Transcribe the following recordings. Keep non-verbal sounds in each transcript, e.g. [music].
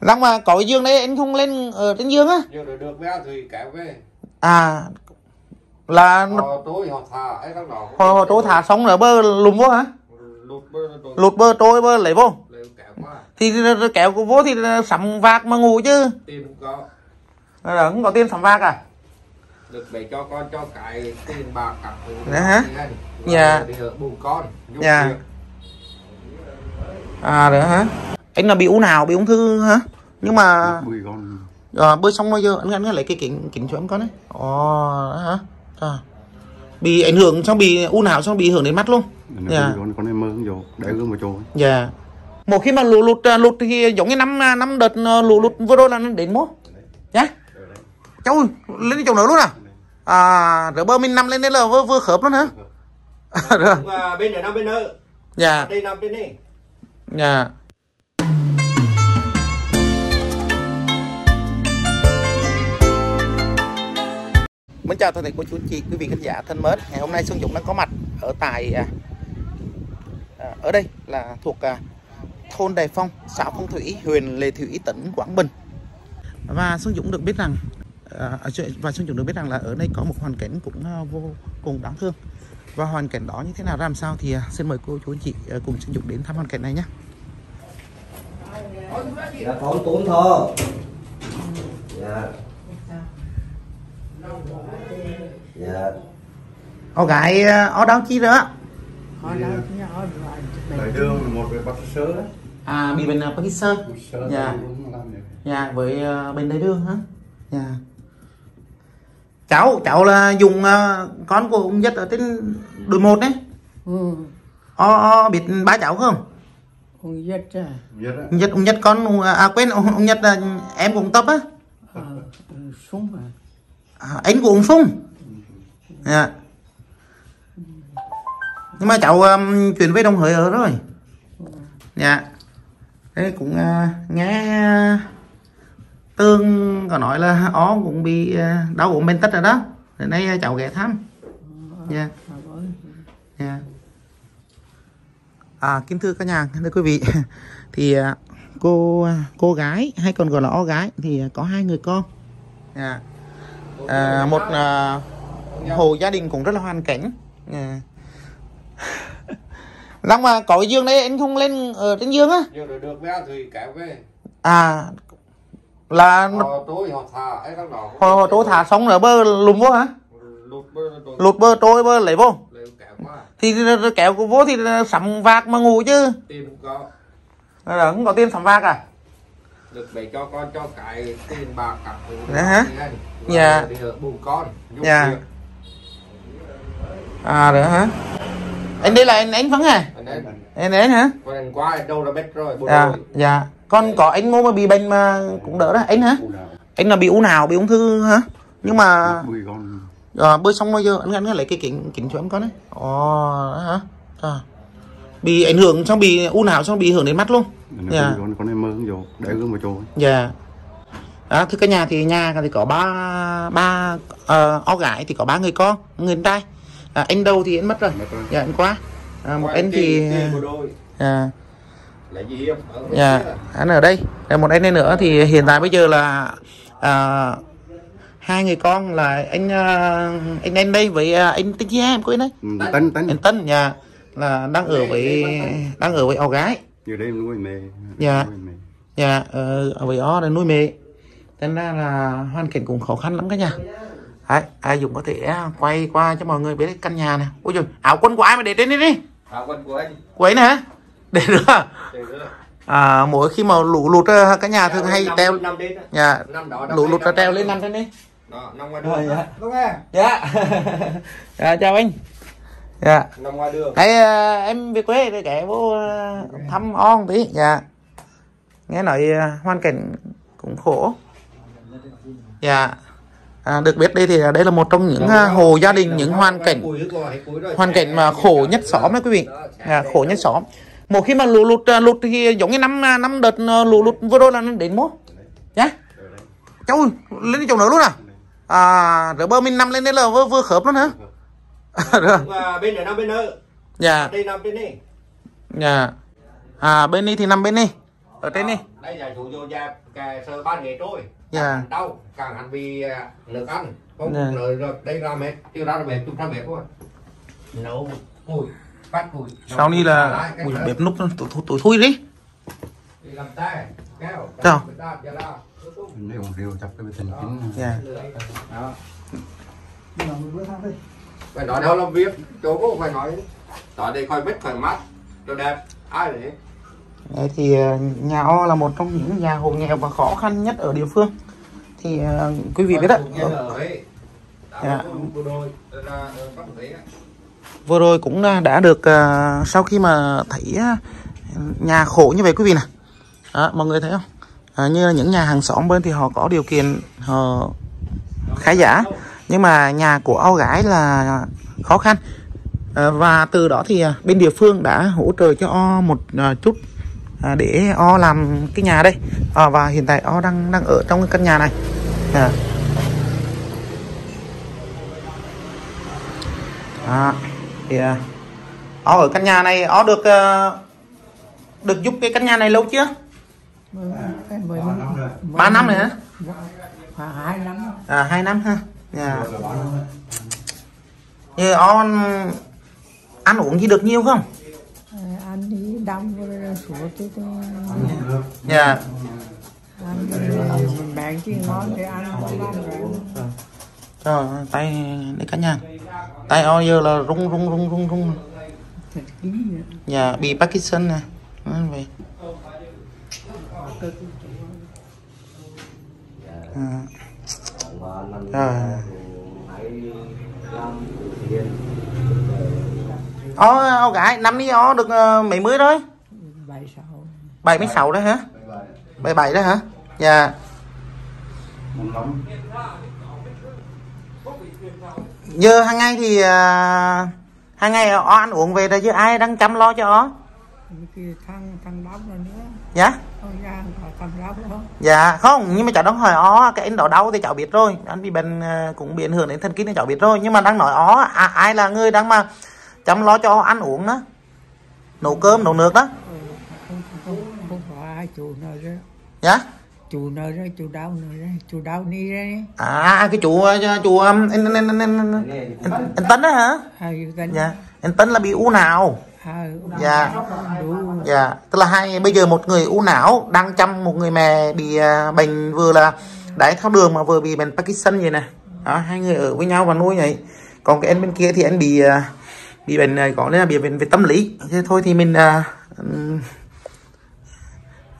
Long mà có giường đấy anh không lên ở trên giường á? Rồi được bé thì kéo về à là họ tối họ thả ấy đó hồi hồi tôi thả xong rồi bơ lùm vô hả? Lụt bơ lụt bơ trôi bơ lấy vô. Thì kéo vô thì sắm vạc mà ngủ chứ. Tiền không có. Rồi không có tiền sắm vạc à? Được để cho con cho cái tiền bạc cặp Đấy hả? Dạ. đi ở bù con giúp Dạ. à được hả anh là bị u nào bị ung thư hả? Nhưng mà con à, bơi xong bao giờ anh anh lấy cái kính kính cho em con đấy ồ đó hả? À. bị ảnh hưởng xong bị u não xong bị ảnh hưởng đến mắt luôn. Dạ. bùi con con em mơ không vô để gương vào chỗ dạ. Một khi mà lụt lụt à, lụt thì giống như năm à, năm đợt à, lụt lụt vừa rồi là nó đến mốt. Dạ. Cháu ơi, lên chỗ nữa luôn à? À rồi bơ mình nằm lên đây là vừa, vừa khớp luôn hả? [laughs] Được và bên này nằm bên nữa dạ. Đây nằm bên này. Dạ Mến chào toàn thể cô chú anh chị, quý vị khán giả thân mến. Ngày hôm nay Xuân Dũng đang có mặt ở tại à, à, ở đây là thuộc à, thôn Đài Phong, xã Phong Thủy, huyện Lệ Thủy, tỉnh Quảng Bình. Và Xuân Dũng được biết rằng à, và Xuân Dũng được biết rằng là ở đây có một hoàn cảnh cũng à, vô cùng đáng thương. Và hoàn cảnh đó như thế nào ra làm sao thì à, xin mời cô chú anh chị à, cùng Xuân Dũng đến thăm hoàn cảnh này nhé. dạ con tốn thôi dạ dạ Ô gái ở đâu chi nữa? để gương một cái đấy À bị à, Parkinson. sớ Dạ. Dạ với uh, bên đầy đường hả? Dạ. Cháu, cháu là dùng à, con của ông Nhất ở trên đội một đấy. Ừ, о, biết ba cháu không? con rất à, Ông Nhất, ông Nhất con ông- à quên ông, ông Nhất là em của ông Tập á. à, súng à. À, anh của ông Sung. Dạ. Nhưng mà cháu um, chuyển về Đồng Hới ở rồi. Dạ. Thế cũng uh, nghe uh, Tương có nói là ó cũng bị uh, đau ốm bên tất rồi đó. Thế nay uh, cháu ghé thăm. Dạ. nha. Dạ. À, kính thưa các nhà, thưa quý vị, [laughs] thì uh, cô cô gái hay còn gọi là ó gái thì có hai người con. yeah. À, một à, hồ gia đình cũng rất là hoàn cảnh. À. [laughs] Long mà có giường đấy anh không lên ở trên giường á? rồi được bé thì kéo về À là họ tối họ thả ấy đó hồi tôi thả xong rồi bơ lùm vô hả? lụt bơ Lụt bơ trôi bơ lấy vô. Thì kéo vô thì sắm vạc mà ngủ chứ. tiền không có Rồi không có tiền sắm vạc à? Được để cho con cho cái tiền bạc cặp hả? Dạ. đi giúp Dạ. việc. À được hả? Anh đây là anh anh Phấn à? Anh ấy, Anh đến hả? con anh qua đâu là biết rồi Dạ, dạ. Con có anh mua mà bị bệnh mà cũng đỡ đó. Anh hả? Anh là bị u nào, bị ung thư hả? Nhưng mà à, bơi xong bao giờ anh anh lấy cái kính kính cho em con đấy. Ồ, hả? À. Bị ảnh hưởng xong bị u não xong bị ảnh hưởng đến mắt luôn. Dạ. con con em mơ không vô để gương vào chỗ Dạ. À, thưa cả nhà thì nhà thì có ba ba uh, ó gái thì có ba người con, người trai. À, anh đâu thì anh mất rồi. Dạ anh qua. À, một anh thì à, dạ kia. anh ở đây. Rồi một anh này nữa thì hiện tại bây giờ là à, hai người con là anh à, anh anh đây với à, anh tên gì em quên đấy. Ừ, tấn tấn Anh Tân nhà là đang ở với đang ở với ó gái. giờ đây nuôi mẹ Dạ. Dạ, ờ, ở với ó là nuôi mẹ. Thành ra là hoàn cảnh cũng khó khăn lắm cả nhà. Đấy, ai dùng có thể à, quay qua cho mọi người biết cái căn nhà này. Ôi trời, áo quần của ai mà để trên đây đi. à quân của anh Của ấy nè hả? Để à? nữa À, mỗi khi mà lũ lụt à, cả nhà thường hay treo nhà năm đó năm lũ lụt là treo lên năm trên đi. đó năm ngoài Rồi, đường dạ. đúng không Dạ. [laughs] dạ chào anh. Dạ. năm ngoài đường Cái à, em về quê để kẻ vô à, thăm on tí. Dạ. Nghe nói à, hoàn cảnh cũng khổ. Dạ. À, được biết đây thì đây là một trong những à, hồ gia đình những hoàn cảnh hoàn cảnh mà khổ nhất xóm đấy quý vị à, khổ nhất xóm một khi mà lụt lụt lụt thì giống như năm năm đợt lụt lụt vừa rồi là nó đến mốt nhá cháu lên chỗ nữa luôn à à rồi bơ mình nằm lên đây là vừa, vừa khớp luôn hả. Và bên này nằm bên nữa dạ. Đây nằm bên này dạ. À bên này thì nằm bên này ở trên đi. Đây là chủ vô nhà cái sơ ban nghề trôi. Dạ. Đau càng ăn vì à, nước ăn. Không Dạ. rồi đây ra mệt chưa ra mệt chúng ta mệt quá nấu mùi phát mùi sau đi là ui, bếp núc nó tủi thui- đi. Đi làm tay kéo. Chào. nếu rượu chặt cái bề tình kín dạ. Đó phải nói đâu làm việc chỗ cũng phải nói. Nói đây coi vết khỏi mắt cho đẹp. Ai đấy Đấy thì ờ, nhà O là một trong những nhà hộ nghèo và khó khăn nhất ở địa phương. Thì ờ, quý vị biết đấy. Dạ. vừa rồi cũng ờ, đã được ờ, sau khi mà thấy ờ, nhà khổ như vậy quý vị này đó, mọi người thấy không? Ờ, như là những nhà hàng xóm bên thì họ có điều kiện họ khá giả nhưng mà nhà của ao gái là khó khăn. Ờ, và từ đó thì ờ, bên địa phương đã hỗ trợ cho O một ờ, chút à, để O làm cái nhà đây. À, và hiện tại O đang đang ở trong cái căn nhà này. À. À, thì à, O ở căn nhà này O được à, được giúp cái căn nhà này lâu chưa? Ba năm rồi. Hả? Khoảng năm. À hai năm ha dạ. Như O ăn uống gì được nhiều không? Ờ, ăn đi đâm rồi sủa chứ tôi dạ. Ăn bạn chứ ngon thì ăn không ăn rồi Trời ơi, tay để cả nhà. Tay O giờ là rung rung rung rung rung. Vậy. nhà bị Parkinson nè. Đó, vậy à. À. Ó, ó gái năm nay ó được ờ, mấy mươi rồi bảy sáu 76 đấy hả 77 đấy hả? Dạ. Giờ hàng ngày thì à, hàng ngày ó ăn uống về rồi chứ ai đang chăm lo cho ó thằng thằng đóng rồi nữa. Dạ dạ không nhưng mà cháu đang hỏi ó cái anh đó đau thì cháu biết rồi. Anh bị bệnh ờ, cũng bị ảnh hưởng đến thần kinh thì cháu biết rồi. Nhưng mà đang nói ó à, ai là người đang mà chăm lo cho ăn uống đó? Nấu cơm nấu nước đó. Ừ, không có dạ? Chú nơi đó chú đau nơi đó chú đau ni ra à, à cái chú ờ, chú anh anh anh anh anh anh tấn đó hả? À, dạ anh tấn là bị u nào Dạ. đủ dạ. Tức là hai bây giờ một người u não đang chăm một người mẹ bị à, bệnh vừa là đái tháo đường mà vừa bị bệnh Parkinson vậy nè. Đó hai người ở với nhau và nuôi vậy. Còn cái anh bên kia thì anh bị à, bị bệnh à, có lẽ là bị bệnh về tâm lý. Thế thôi thì mình à, ừm,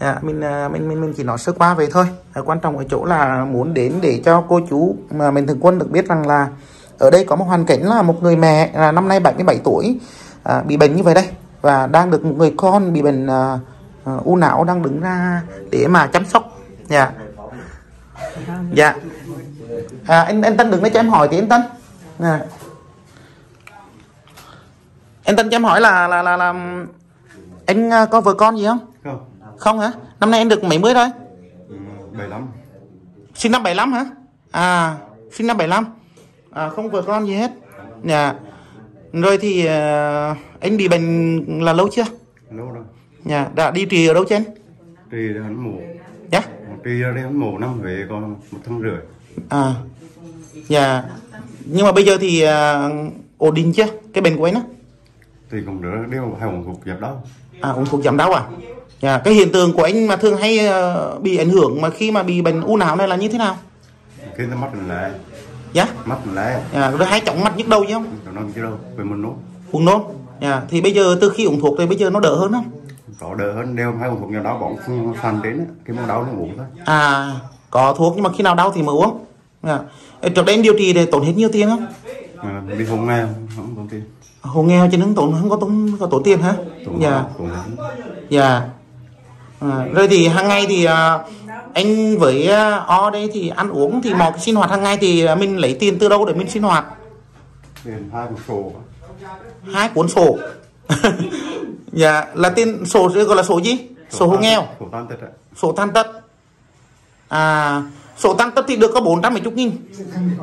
dạ, mình, mình mình mình chỉ nói sơ qua vậy thôi. À, quan trọng ở chỗ là muốn đến để cho cô chú mà mình thường quân được biết rằng là ở đây có một hoàn cảnh là một người mẹ là năm nay 77 tuổi à, bị bệnh như vậy đây. Và đang được một người con bị bệnh à, à, u não đang đứng ra để mà chăm sóc. Dạ. Dạ. À, anh anh Tân đừng nói cho em hỏi thì anh Tân. À. anh Tân cho em hỏi là là là, là anh à, có vợ con gì không? Không. Không hả? Năm nay anh được mấy mươi rồi ừ, bày lắm sinh năm 75 hả? À sinh năm 75 à, không vợ con gì hết? Dạ rồi thì à, anh bị bệnh là lâu chưa? Lâu đâu dạ đã đi trị ở đâu chứ anh trì ra hắn mổ dạ. Trì ra đây hắn mổ năm về còn một tháng rưỡi. À dạ. Nhưng mà bây giờ thì à, ổn định chưa? Cái bệnh của anh á? Thì cũng đỡ đeo hai hồng phục dẹp đau. À uống thuốc giảm đau à? Dạ cái hiện tượng của anh mà thường hay ờ, bị ảnh hưởng mà khi mà bị bệnh u não này là như thế nào? Khi nó mình lẽ dạ? Mắt mình lẽ dạ rồi hay chóng mặt nhức đầu chứ không? Còn nó chứ đâu về mình nốt. Buồn nôn dạ thì bây giờ từ khi uống thuốc thì bây giờ nó đỡ hơn không? Có đỡ hơn đeo hai hồng phục nhà đó bọn phàn đến cái món đau nó ngủ thôi. À có thuốc nhưng mà khi nào đau thì mới uống. Dạ. Trước đây em điều trị để tốn hết nhiều tiền không? À, đi hôn nghèo không có tiền. Hồ nghèo cho nên tốn không có tốn có tốn tiền hả? Tụng dạ. hắn dạ. À, rồi thì hàng ngày thì à, anh với à, o đây thì ăn uống thì mọi cái sinh hoạt hàng ngày thì à, mình lấy tiền từ đâu để mình sinh hoạt? Tiền hai một sổ. Hai cuốn sổ. [laughs] Dạ là tiền sổ gọi là sổ gì? Sổ hộ nghèo. sổ tan tật ạ. Sổ tàn tật à sổ tàn tật thì được có bốn trăm mấy chục nghìn.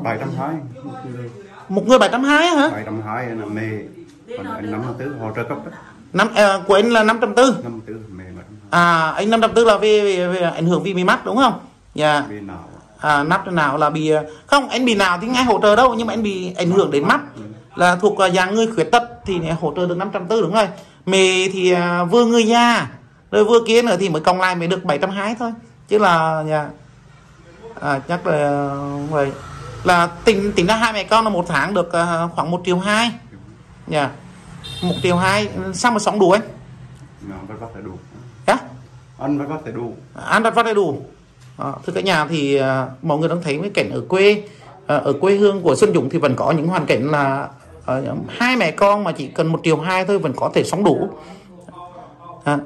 Bảy trăm hai. Một người bảy trăm hai hả? Bảy trăm hai là mê. Còn anh năm tứ họ trợ cấp năm à, của anh là năm trăm tư. Năm tứ mê. bảy trăm hai à anh năm trăm tư là về, về, về ảnh hưởng vì bị mắt đúng không? Dạ. Nào à, nắp nào là bị không anh bị nào thì ai hỗ trợ đâu nhưng mà anh bị ảnh hưởng đến mắt. Là thuộc à, dạng người khuyết tật thì hỗ trợ được 540 đúng rồi. Mẹ thì à, vừa người già rồi vừa kia nữa thì mới cộng lại mới được 720 thôi. Chứ là dạ. À, chắc là vậy. Là tính tính ra hai mẹ con là một tháng được à, khoảng một triệu hai. Dạ. Một triệu hai. Sao mà sống đủ anh? Nó có thể đủ Anh phải có thể đủ. Ăn đặt phát đầy đủ. Đó, thưa cả nhà thì à, mọi người đang thấy cái cảnh ở quê à, ở quê hương của Xuân Dũng thì vẫn có những hoàn cảnh là à, hai mẹ con mà chỉ cần một triệu hai thôi vẫn có thể sống đủ. À,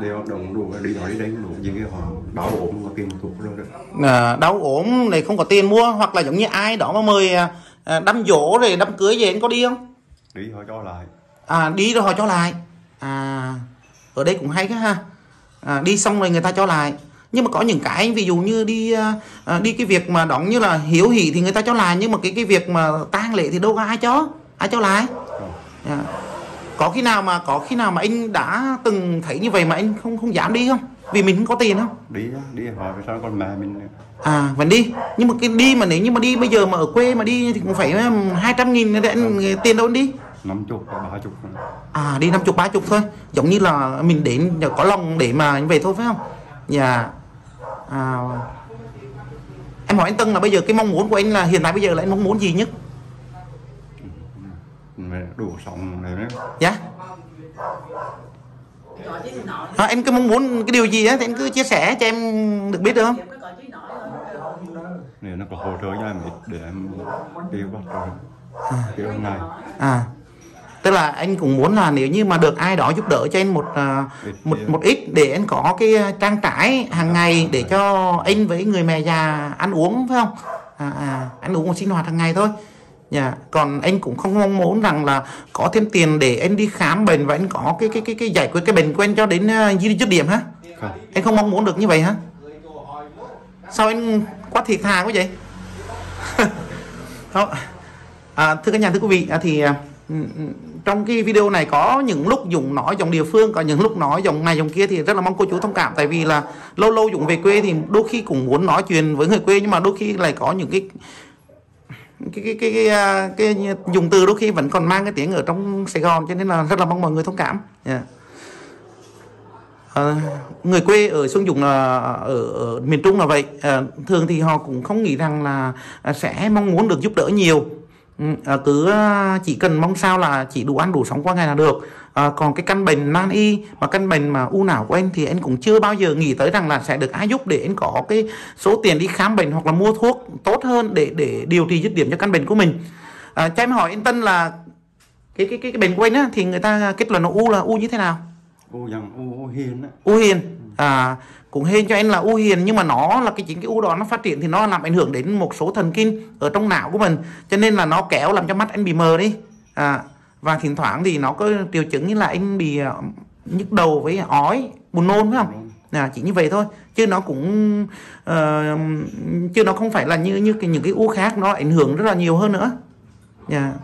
đều đồng đủ đi hỏi đi đánh đủ những cái họ đau ốm có tiền thuộc rồi đấy à, đau ốm này không có tiền mua hoặc là giống như ai đó mà mời à, à, đám dỗ rồi đám cưới gì anh có đi không? Đi họ cho lại. À đi rồi họ cho lại. À ở đây cũng hay cái ha. À, đi xong rồi người ta cho lại. Nhưng mà có những cái ví dụ như đi à, à, đi cái việc mà đóng như là hiếu hỉ thì người ta cho lại nhưng mà cái cái việc mà tang lễ thì đâu có ai cho ai cho lại. Dạ. có khi nào mà có khi nào mà anh đã từng thấy như vậy mà anh không không dám đi không? Vì mình không có tiền không? Đi đi hỏi sao con mẹ mình à vẫn đi. Nhưng mà cái đi mà nếu như mà đi bây giờ mà ở quê mà đi thì cũng phải hai trăm nghìn để anh tiền đâu anh đi năm chục ba chục. À đi năm chục ba chục thôi. Giống như là mình đến có lòng để mà vậy thôi phải không? Dạ. À, Em hỏi anh Tân là bây giờ cái mong muốn của anh là hiện tại bây giờ là anh mong muốn gì nhất? Đủ sống này đấy. Dạ. À, Anh cứ mong muốn cái điều gì á thì anh cứ chia sẻ cho em được biết được không? Để nó có hỗ trợ cho em để em đi bắt rồi. Cái hôm nay À Tức là anh cũng muốn là nếu như mà được ai đó giúp đỡ cho anh một à, một một ít để anh có cái à, trang trải hàng ngày để cho anh với người mẹ già ăn uống phải không? À, à, ăn uống và sinh hoạt hàng ngày thôi. Dạ, còn anh cũng không mong muốn rằng là có thêm tiền để anh đi khám bệnh và anh có cái cái cái cái giải quyết cái bệnh của anh cho đến uh, dứt điểm hả? không Anh không mong muốn được như vậy hả? Sao anh quá thiệt thà quá vậy? [laughs] Không. À, thưa các nhà thưa quý vị à, thì à, ừ, ừ, trong cái video này có những lúc Dũng nói dòng địa phương có những lúc nói dòng này dòng kia thì rất là mong cô chú thông cảm tại vì là lâu lâu Dũng về quê thì đôi khi cũng muốn nói chuyện với người quê nhưng mà đôi khi lại có những cái cái cái cái, cái, cái, cái, dùng từ đôi khi vẫn còn mang cái tiếng ở trong Sài Gòn cho nên là rất là mong mọi người thông cảm. Yeah. À, người quê ở Xuân Dũng là ở, ở miền Trung là vậy à, thường thì họ cũng không nghĩ rằng là sẽ mong muốn được giúp đỡ nhiều à, cứ à, chỉ cần mong sao là chỉ đủ ăn đủ sống qua ngày là được. À, còn cái căn bệnh nan y mà căn bệnh mà u não của anh thì anh cũng chưa bao giờ nghĩ tới rằng là sẽ được ai giúp để anh có cái số tiền đi khám bệnh hoặc là mua thuốc tốt hơn để để điều trị dứt điểm cho căn bệnh của mình. À, cho em hỏi anh Tân là cái cái cái, cái bệnh của anh á thì người ta kết luận là u là u như thế nào? U dằng u, u hiền á. U hiền à cũng hên cho anh là u hiền nhưng mà nó là cái chính cái u đó nó phát triển thì nó làm ảnh hưởng đến một số thần kinh ở trong não của mình. Cho nên là nó kéo làm cho mắt anh bị mờ đi. À, và thỉnh thoảng thì nó có triệu chứng như là anh bị à, nhức đầu với ói buồn nôn phải không? À, chỉ như vậy thôi. Chứ nó cũng uh, chứ nó không phải là như như cái, những cái u khác nó ảnh hưởng rất là nhiều hơn nữa. Yeah.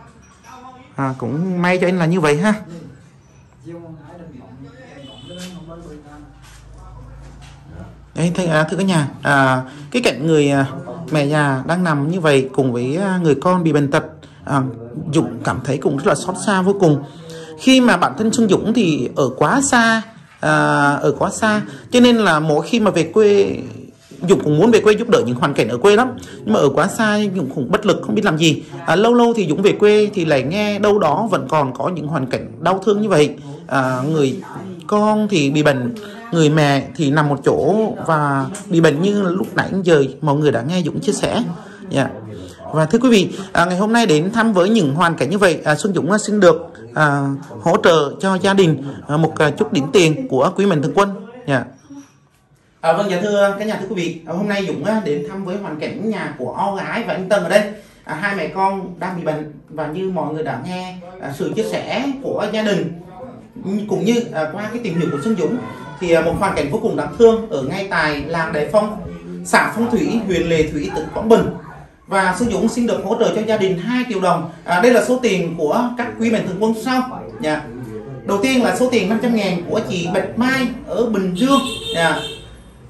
à, cũng may cho anh là như vậy ha. Đấy, thưa, à, thưa các nhà, à, cái cảnh người à, mẹ già đang nằm như vậy cùng với à, người con bị bệnh tật, à, Dũng cảm thấy cũng rất là xót xa vô cùng. Khi mà bản thân Xuân Dũng thì ở quá xa, à, ở quá xa, cho nên là mỗi khi mà về quê Dũng cũng muốn về quê giúp đỡ những hoàn cảnh ở quê lắm. Nhưng mà ở quá xa Dũng cũng bất lực không biết làm gì. À, lâu lâu thì Dũng về quê thì lại nghe đâu đó vẫn còn có những hoàn cảnh đau thương như vậy. À, người con thì bị bệnh người mẹ thì nằm một chỗ và bị bệnh như lúc nãy giờ mọi người đã nghe Dũng chia sẻ yeah. và thưa quý vị à, ngày hôm nay đến thăm với những hoàn cảnh như vậy à, Xuân Dũng à, xin được à, hỗ trợ cho gia đình à, một à, chút điểm tiền của quý mệnh thường quân yeah. À, vâng, dạ thưa các nhà thưa quý vị, à, hôm nay Dũng á, đến thăm với hoàn cảnh nhà của O gái và anh Tân ở đây. À, hai mẹ con đang bị bệnh và như mọi người đã nghe à, sự chia sẻ của gia đình cũng như à, qua cái tìm hiểu của Xuân Dũng thì à, một hoàn cảnh vô cùng đáng thương ở ngay tại làng Đại Phong, xã Phong Thủy, huyện Lệ Thủy, tỉnh Quảng Bình. Và Xuân Dũng xin được hỗ trợ cho gia đình 2 triệu đồng. À, đây là số tiền của các quý mệnh thường quân sau. Dạ. đầu tiên là số tiền 500 ngàn của chị Bạch Mai ở Bình Dương dạ.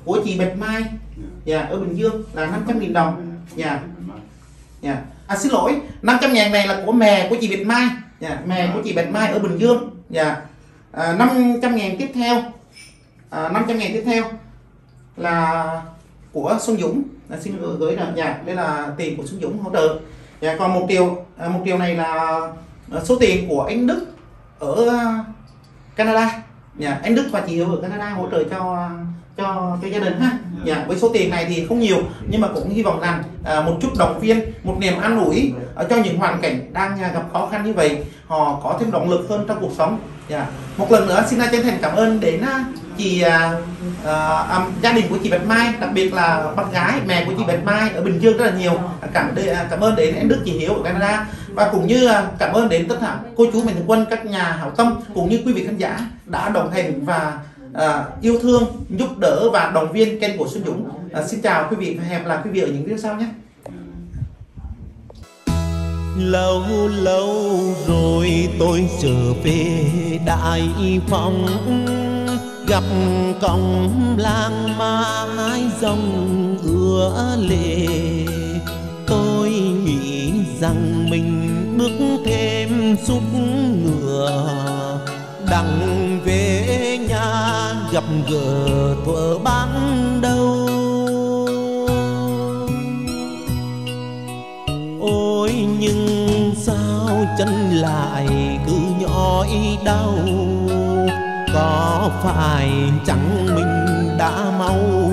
của chị Bạch Mai dạ, ở Bình Dương là 500 nghìn đồng dạ. Dạ. À, xin lỗi 500 ngàn này là của mẹ của chị Bạch Mai dạ. mẹ của chị Bạch Mai ở Bình Dương dạ à, 500 ngàn tiếp theo. À, 500 ngàn tiếp theo là của Xuân Dũng. Là xin gửi gửi là dạ đây là tiền của Xuân Dũng hỗ trợ. Dạ, còn một điều à, một điều này là à, số tiền của anh Đức ở Canada. Dạ, anh Đức và chị Hiếu ở Canada hỗ trợ cho cho cho gia đình ha. Dạ, với số tiền này thì không nhiều nhưng mà cũng hy vọng rằng à, một chút động viên một niềm an ủi ở cho những hoàn cảnh đang à, gặp khó khăn như vậy họ có thêm động lực hơn trong cuộc sống dạ. một lần nữa xin chân thành cảm ơn đến à, chị uh, um, gia đình của chị Bạch Mai đặc biệt là bác gái mẹ của chị Bạch Mai ở Bình Dương rất là nhiều. Cảm cảm ơn đến anh Đức chị Hiếu ở Canada. Và cũng như cảm ơn đến tất cả cô chú mạnh thường quân các nhà hảo tâm cũng như quý vị khán giả đã đồng hành và uh, yêu thương giúp đỡ và động viên kênh của Xuân Dũng. Uh, xin chào quý vị và hẹn gặp lại quý vị ở những video sau nhé lâu lâu rồi tôi trở về đại phong. Gặp còng lang mái dòng ứa lệ. Tôi nghĩ rằng mình bước thêm xúc ngựa đặng về nhà gặp gỡ thuở ban đau có phải chẳng mình đã mau